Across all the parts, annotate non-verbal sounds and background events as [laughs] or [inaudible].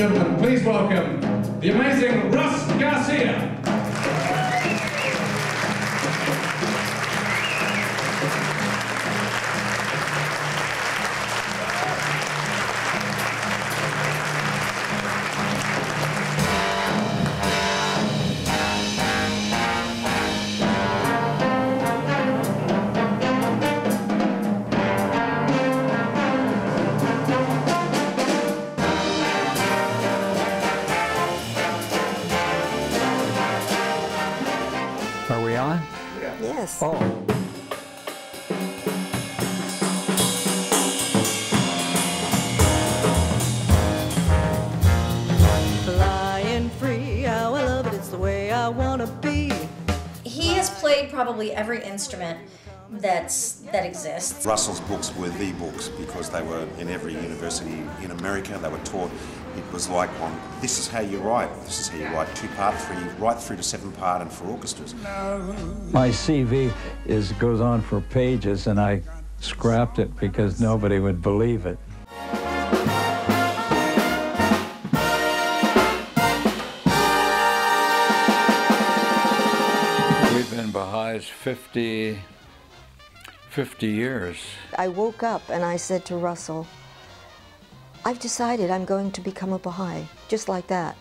and gentlemen, please welcome the amazing Russ Garcia. Are we on? Yes. Oh. Flying free, how I love it, it's the way I wanna be. He has played probably every instrument that's that exists. Russell's books were the books because they were in every university in America. They were taught. It was like on this is how you write. This is how you write two part, three, right through to seven part, and for orchestras. My CV is goes on for pages, and I scrapped it because nobody would believe it. We've been Baha'is 50, 50 years. I woke up and I said to Russell, I've decided I'm going to become a Baha'i, just like that.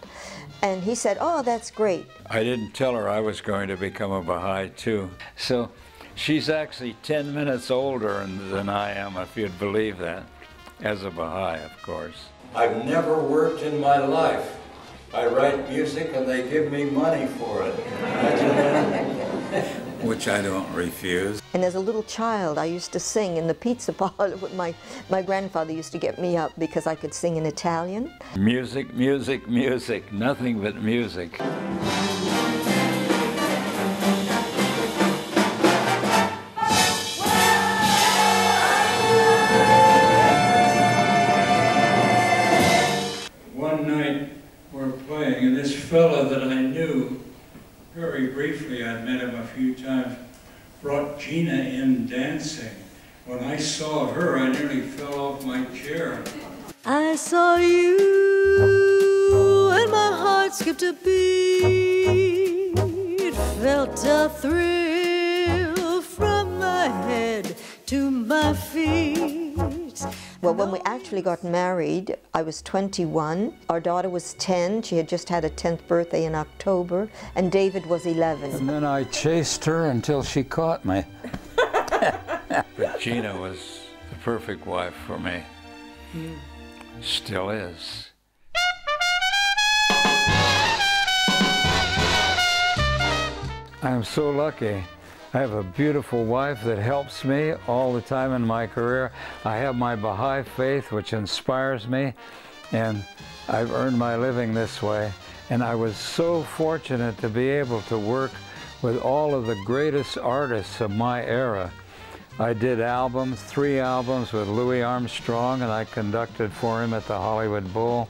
And he said, Oh, that's great. I didn't tell her I was going to become a Baha'i too. So she's actually 10 minutes older than I am, if you'd believe that, as a Baha'i, of course. I've never worked in my life. I write music and they give me money for it. [laughs] [laughs] Which I don't refuse. And as a little child, I used to sing in the pizza [laughs] parlor with my, my grandfather used to get me up because I could sing in Italian. Music, music, music, nothing but music. Very briefly, I'd met him a few times, brought Gina in dancing. When I saw her, I nearly fell off my chair. I saw you and my heart skipped a beat. It felt a thrill Well, when we actually got married, I was 21. Our daughter was 10. She had just had a 10th birthday in October. And David was 11. And then I chased her until she caught me. [laughs] but Gina was the perfect wife for me. Still is. I'm so lucky. I have a beautiful wife that helps me all the time in my career. I have my Baha'i faith, which inspires me, and I've earned my living this way. And I was so fortunate to be able to work with all of the greatest artists of my era. I did albums, three albums with Louis Armstrong, and I conducted for him at the Hollywood Bowl.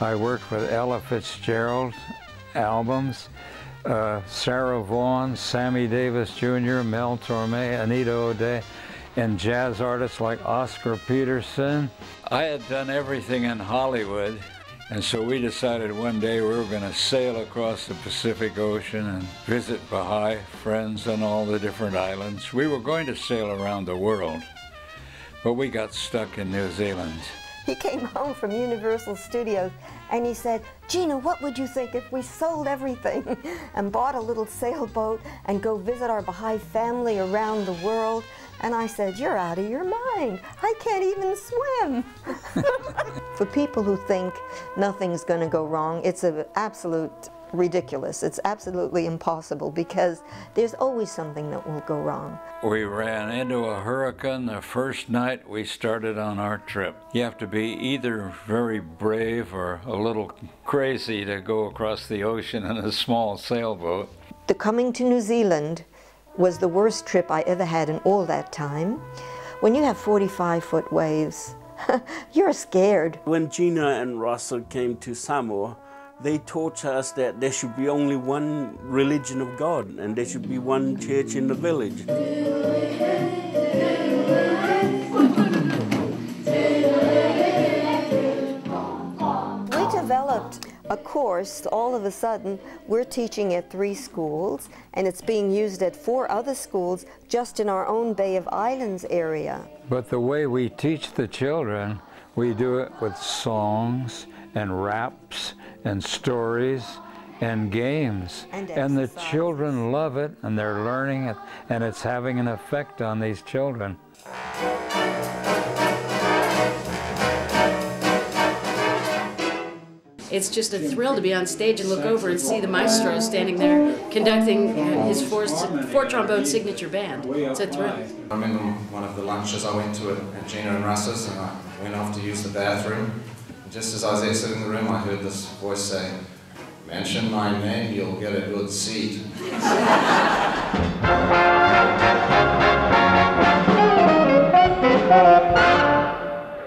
I worked with Ella Fitzgerald albums, uh, Sarah Vaughan, Sammy Davis Jr., Mel Torme, Anita O'Day, and jazz artists like Oscar Peterson. I had done everything in Hollywood, and so we decided one day we were going to sail across the Pacific Ocean and visit Baha'i friends on all the different islands. We were going to sail around the world, but we got stuck in New Zealand. He came home from Universal Studios and he said, Gina, what would you think if we sold everything [laughs] and bought a little sailboat and go visit our Baha'i family around the world? And I said, You're out of your mind. I can't even swim. [laughs] For people who think nothing's going to go wrong, it's an absolute ridiculous. It's absolutely impossible because there's always something that will go wrong. We ran into a hurricane the first night we started on our trip. You have to be either very brave or a little crazy to go across the ocean in a small sailboat. The coming to New Zealand was the worst trip I ever had in all that time. When you have 45 foot waves, [laughs] you're scared. When Gina and Russell came to Samoa, they taught us that there should be only one religion of God and there should be one church in the village. We developed a course, all of a sudden, we're teaching at three schools, and it's being used at four other schools just in our own Bay of Islands area. But the way we teach the children, we do it with songs and raps and stories and games. And the children love it and they're learning it and it's having an effect on these children. It's just a thrill to be on stage and look over and see the maestro standing there conducting his four, four trombone signature band. It's a thrill. I remember one of the lunches I went to at, at Gina and Russ's and I went off to use the bathroom. And just as I was exiting the room, I heard this voice say, mention my name, you'll get a good seat. [laughs]